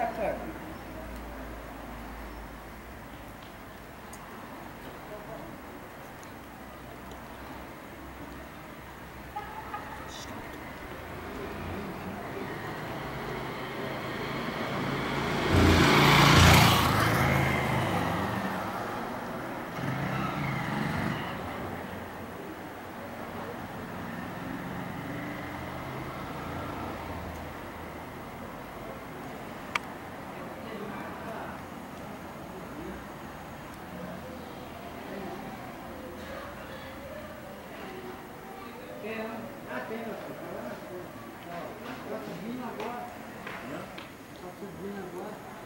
destacando? What? What? What?